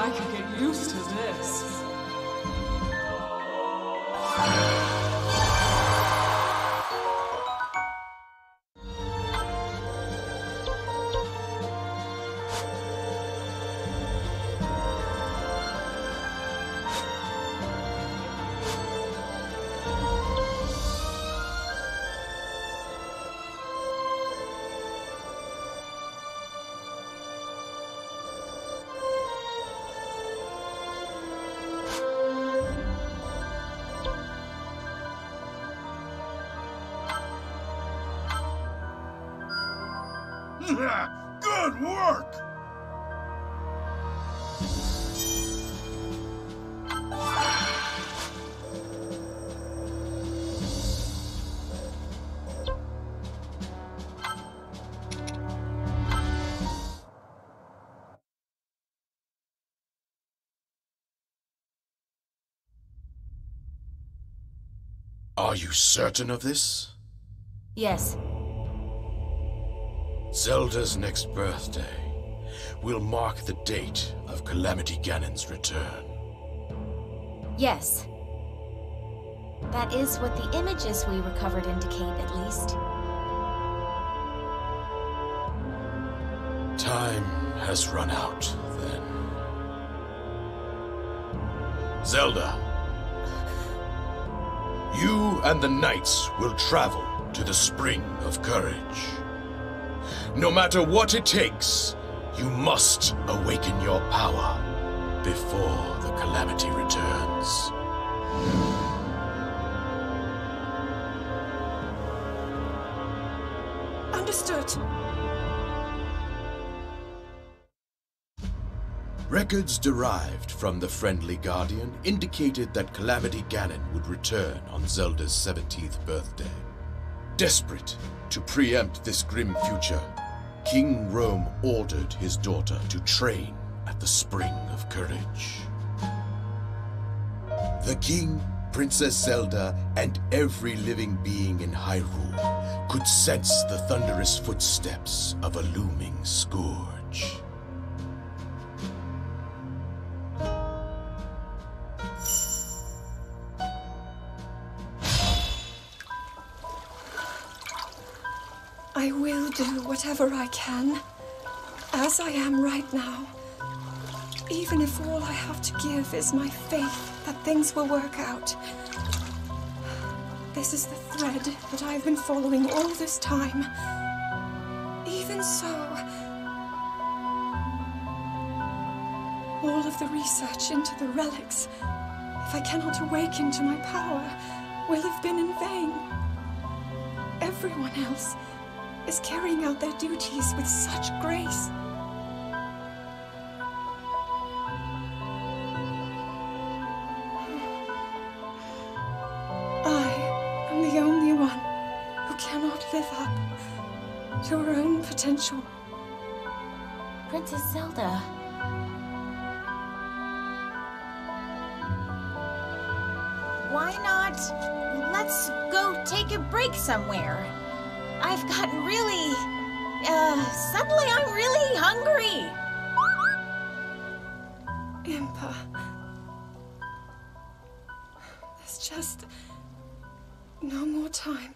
I could get used to this. Are you certain of this? Yes. Zelda's next birthday will mark the date of Calamity Ganon's return. Yes. That is what the images we recovered indicate, at least. Time has run out, then. Zelda, you and the knights will travel to the Spring of Courage. No matter what it takes, you must awaken your power before the Calamity returns. Understood. Records derived from the Friendly Guardian indicated that Calamity Ganon would return on Zelda's 17th birthday. Desperate to preempt this grim future, King Rhoam ordered his daughter to train at the Spring of Courage. The king, Princess Zelda, and every living being in Hyrule could sense the thunderous footsteps of a looming scourge. Whatever I can, as I am right now. Even if all I have to give is my faith that things will work out. This is the thread that I've been following all this time. Even so, all of the research into the relics, if I cannot awaken to my power, will have been in vain. Everyone else is carrying out their duties with such grace. I am the only one who cannot live up to her own potential. Princess Zelda. Why not? Let's go take a break somewhere. I've gotten really. Uh, suddenly I'm really hungry. Impa. There's just no more time.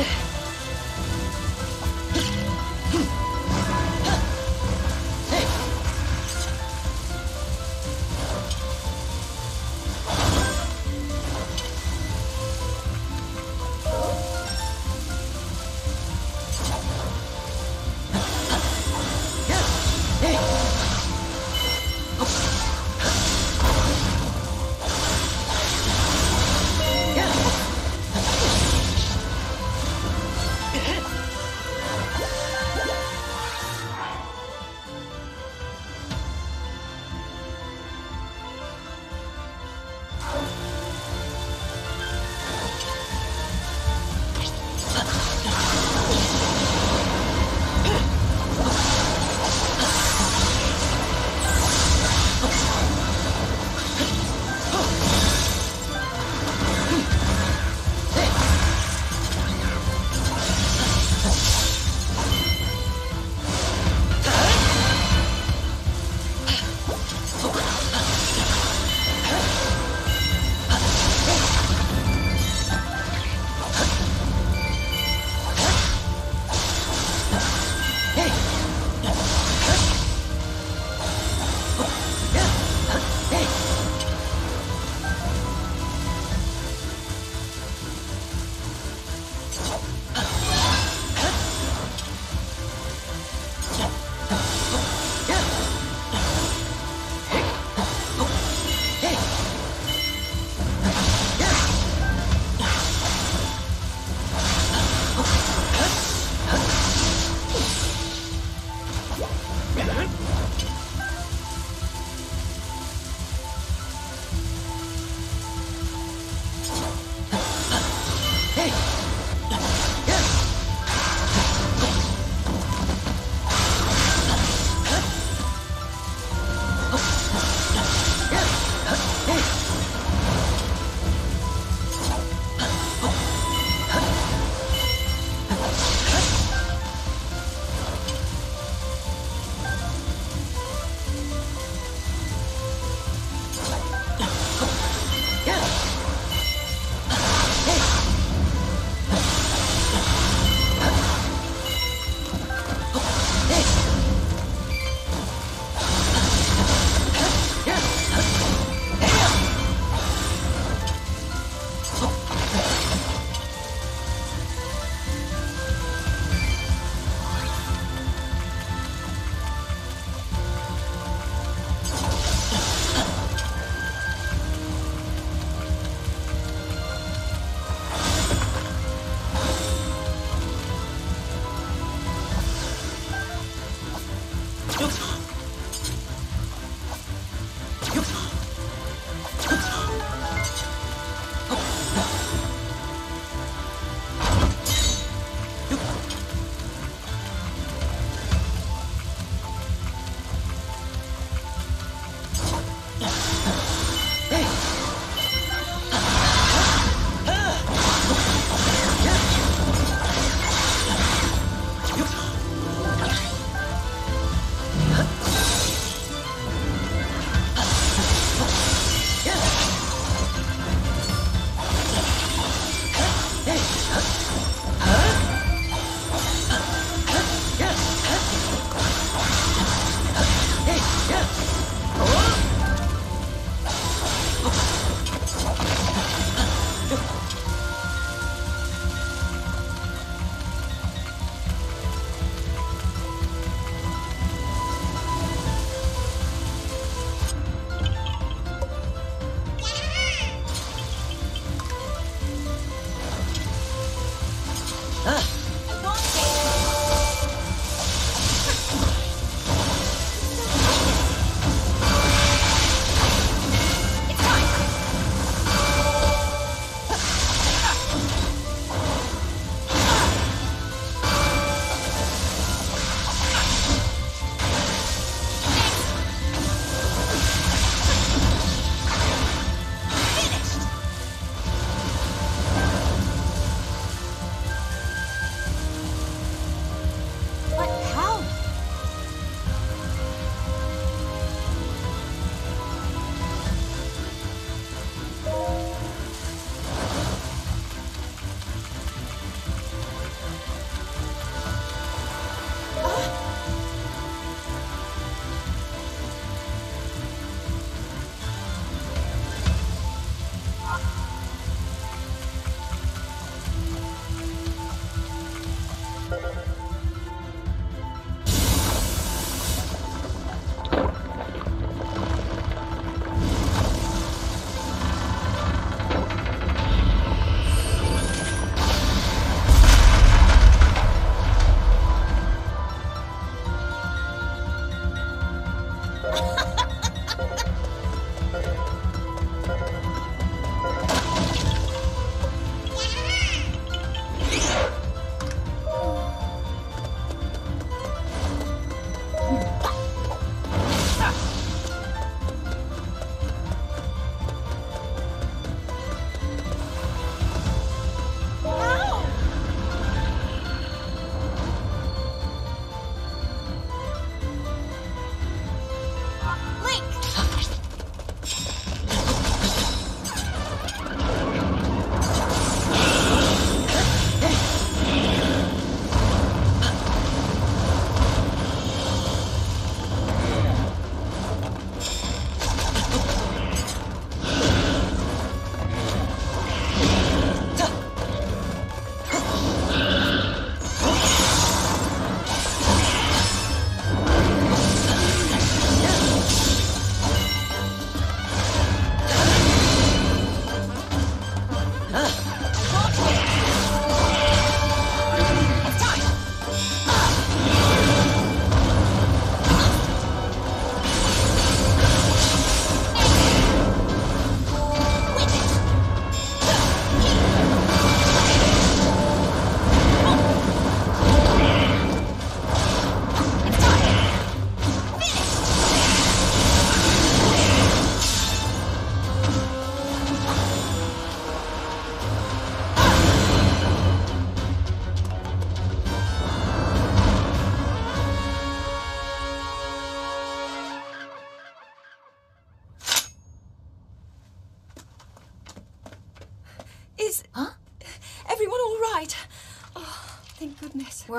Okay.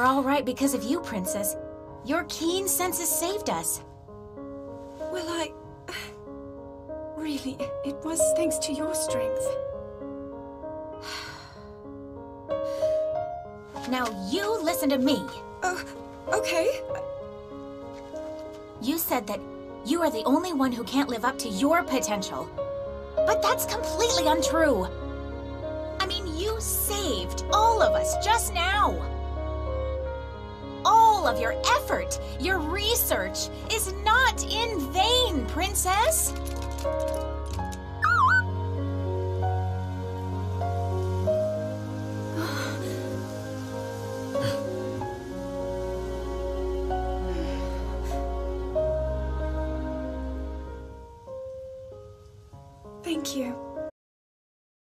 We're all right because of you, Princess. Your keen senses saved us. Well, I. Really, it was thanks to your strength. Now you listen to me. Oh, okay. You said that you are the only one who can't live up to your potential. But that's completely untrue. I mean, you saved all of us just now. All of your effort, your research, is not in vain, Princess.